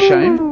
shame.